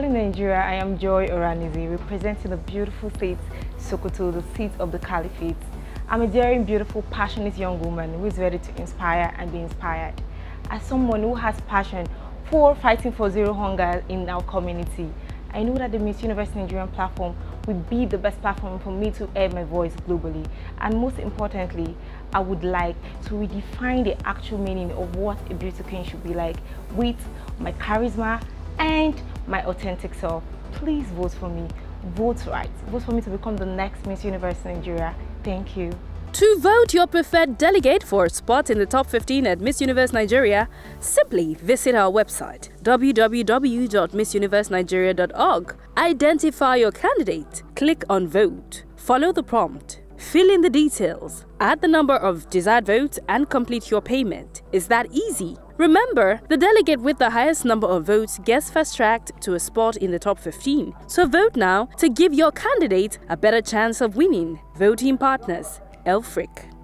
morning, Nigeria. I am Joy Oranezi, representing the beautiful state, Sokoto, the seat of the Caliphate. I'm a daring, beautiful, passionate young woman who is ready to inspire and be inspired. As someone who has passion for fighting for zero hunger in our community, I know that the Miss Universe Nigerian platform will be the best platform for me to air my voice globally. And most importantly, I would like to redefine the actual meaning of what a beauty queen should be like with my charisma and my authentic self. Please vote for me. Vote right. Vote for me to become the next Miss Universe Nigeria. Thank you. To vote your preferred delegate for a spot in the top 15 at Miss Universe Nigeria, simply visit our website www.missuniversenigeria.org. Identify your candidate, click on vote, follow the prompt, fill in the details, add the number of desired votes, and complete your payment. Is that easy? Remember, the delegate with the highest number of votes gets fast tracked to a spot in the top 15. So vote now to give your candidate a better chance of winning. Voting partners, Elfric.